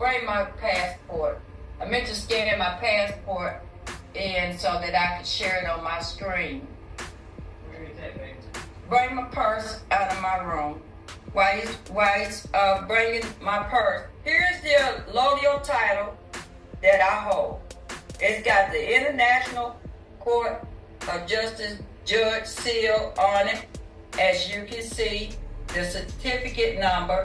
bring my passport. I meant to scan my passport in so that I could share it on my screen. Where is that, baby? Bring my purse out of my room. While he's, while he's uh, bringing my purse, here's the allodial title that I hold. It's got the International Court of Justice Judge seal on it. As you can see, the certificate number.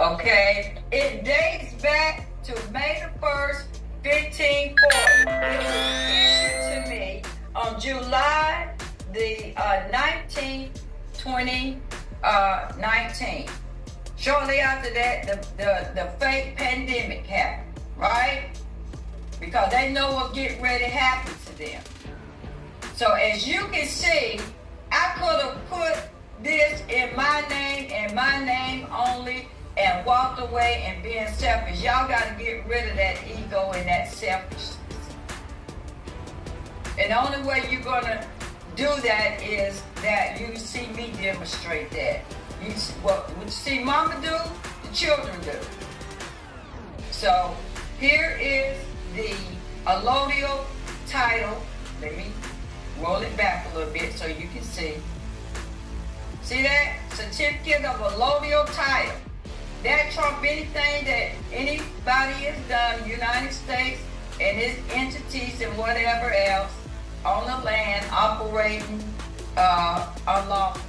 Okay, it dates back to May the 1st, 1540. It was issued to me on July the uh, 19th, 2019. Uh, Shortly after that, the, the, the fake pandemic happened, right? Because they know what's getting ready to happen to them. So as you can see, I could have put this in my name and my name only and walked away and being selfish. Y'all got to get rid of that ego and that selfishness. And the only way you're going to do that is that you see me demonstrate that. You see, what, you see mama do, the children do. So here is the allodial title. Let me roll it back a little bit so you can see. See that? Certificate of allodial title. That trump anything that anybody has done, United States and its entities and whatever else on the land operating uh, unlawfully.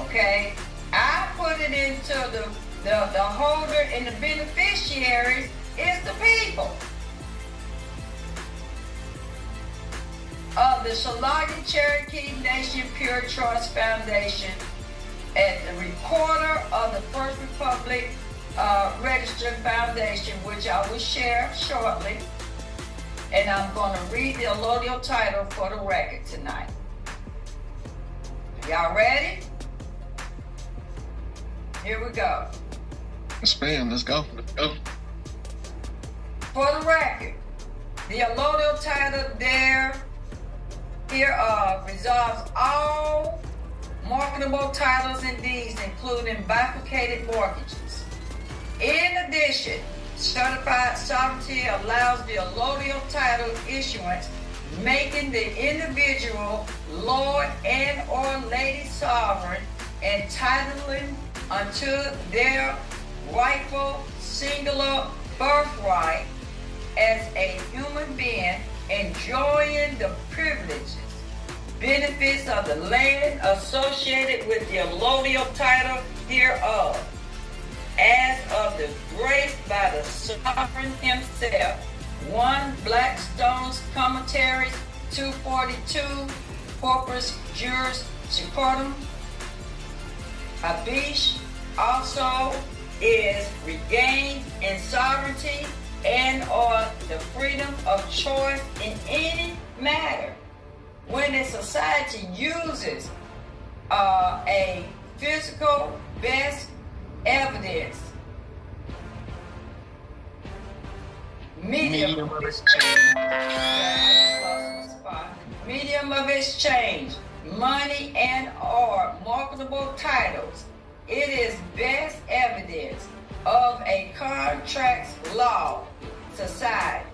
Okay? I put it into the, the, the holder and the beneficiaries is the people. Of the Shalagi Cherokee Nation Pure Trust Foundation and the recorder of the First Republic uh, Registered Foundation, which I will share shortly. And I'm going to read the allodial title for the record tonight. Y'all ready? Here we go. Yes, ma'am. Let's go. Let's go. For the record, the allodial title there hereof resolves all marketable titles and deeds, including bifurcated mortgages. In addition, certified sovereignty allows the allodial title issuance, making the individual lord and or lady sovereign entitling unto their rightful singular birthright as a human being enjoying the privileges, benefits of the land associated with the allodial title hereof, as of the grace by the sovereign himself. One Blackstone's commentaries, 242, Corpus Juris Secundum. Abish also is regained in sovereignty and or the freedom of choice in any matter. When a society uses uh, a physical best evidence medium, Medium of exchange. medium of exchange, money and or marketable titles. It is best evidence of a contract's law society.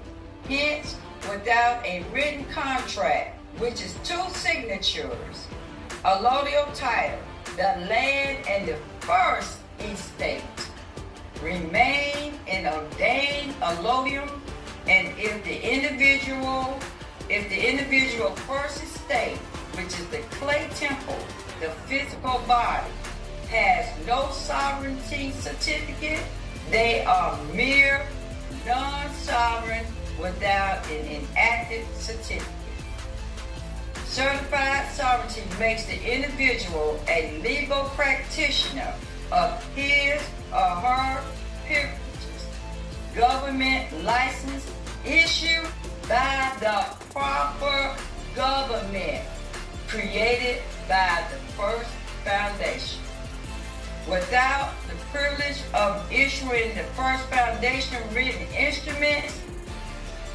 Hence, without a written contract, which is two signatures, a allodial title, the land and the first estate remain in ordained allodium, and if the individual, if the individual first estate, which is the clay temple, the physical body, has no sovereignty certificate, they are mere non-sovereign without an enacted certificate. Certified sovereignty makes the individual a legal practitioner of his or her privileges. Government license issued by the proper government created by the first foundation. Without the privilege of issuing the first foundation written instruments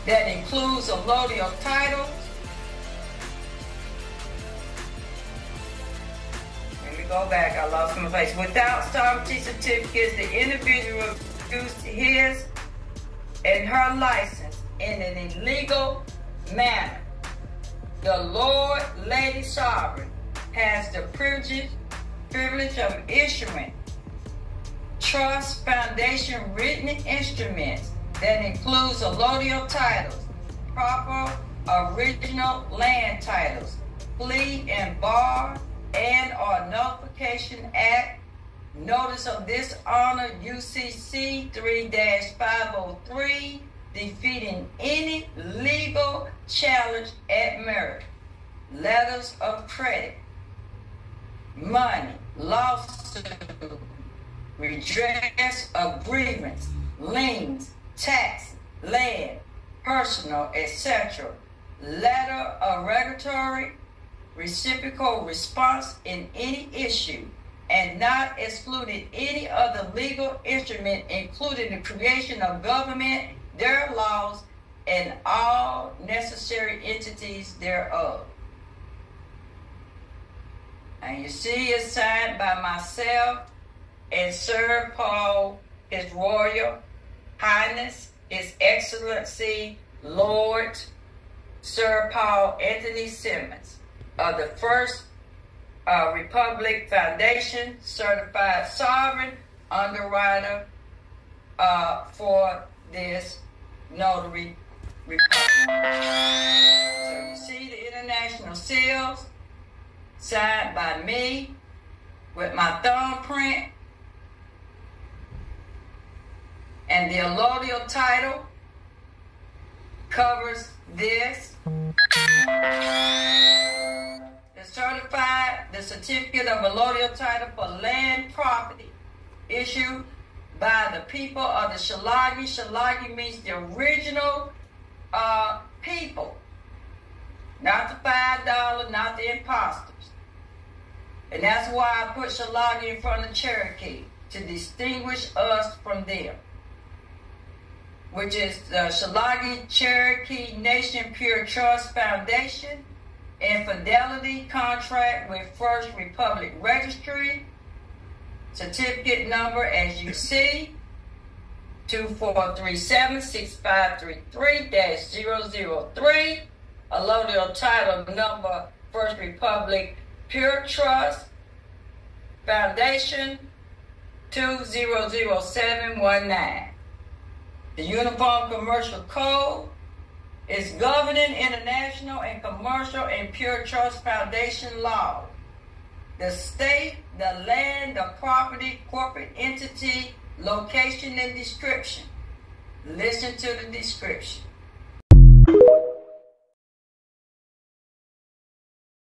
that includes a allodial titles, go back. I lost my place. Without sovereignty certificates, the individual produced his and her license in an illegal manner. The Lord Lady Sovereign has the privilege, privilege of issuing trust foundation written instruments that includes allodial titles, proper original land titles, plea and bar, and or notification act, notice of dishonor UCC 3-503, defeating any legal challenge at merit, letters of credit, money, lawsuit, redress of grievance, liens, tax, land, personal, etc. Letter of regulatory, reciprocal response in any issue, and not excluding any other legal instrument, including the creation of government, their laws, and all necessary entities thereof. And you see it's signed by myself and Sir Paul, His Royal Highness, His Excellency, Lord Sir Paul Anthony Simmons of the First uh, Republic Foundation, certified sovereign underwriter uh, for this notary republic. So you see the international seals signed by me with my thumbprint and the allodial title covers this. The certificate of allodial title for land property issued by the people of the Shalagi. Shalagi means the original uh, people, not the five dollar, not the imposters. And that's why I put Shalagi in front of Cherokee to distinguish us from them which is the Shalagi Cherokee Nation Pure Trust Foundation, and Fidelity Contract with First Republic Registry. Certificate number, as you see, 2437-6533-003. Allodial title number, First Republic Pure Trust Foundation, 200719. The Uniform Commercial Code is governing international and commercial and pure trust foundation law. The state, the land, the property, corporate entity, location, and description. Listen to the description.